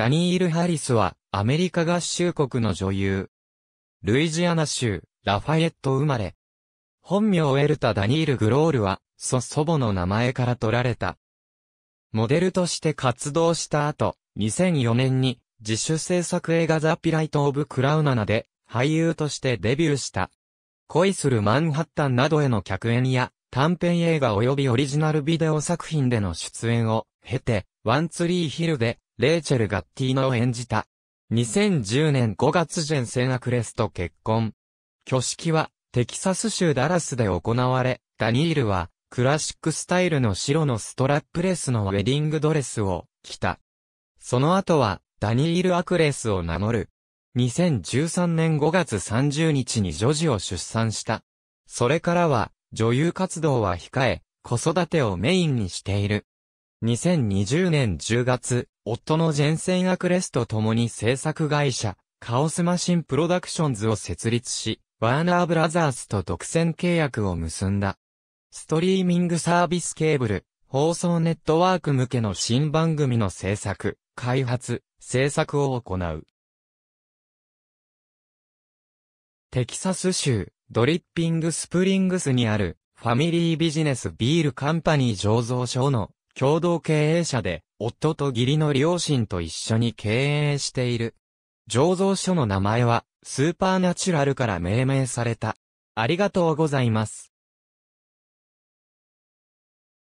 ダニール・ハリスはアメリカ合衆国の女優。ルイジアナ州、ラファエット生まれ。本名エルタ・ダニール・グロールは、祖祖母の名前から取られた。モデルとして活動した後、2004年に自主制作映画ザ・ピライト・オブ・クラウナナで俳優としてデビューした。恋するマンハッタンなどへの客演や短編映画及びオリジナルビデオ作品での出演を経て、ワンツリーヒルでレイチェル・ガッティーノを演じた。2010年5月ジェンセン・アクレスと結婚。挙式はテキサス州ダラスで行われ、ダニールはクラシックスタイルの白のストラップレスのウェディングドレスを着た。その後はダニール・アクレスを名乗る。2013年5月30日に女児を出産した。それからは女優活動は控え、子育てをメインにしている。2020年10月、夫のジェンセン・アクレスと共に制作会社、カオスマシンプロダクションズを設立し、ワーナーブラザースと独占契約を結んだ。ストリーミングサービスケーブル、放送ネットワーク向けの新番組の制作、開発、制作を行う。テキサス州、ドリッピングスプリングスにある、ファミリービジネスビールカンパニー醸造所の共同経営者で、夫と義理の両親と一緒に経営している。醸造所の名前は、スーパーナチュラルから命名された。ありがとうございます。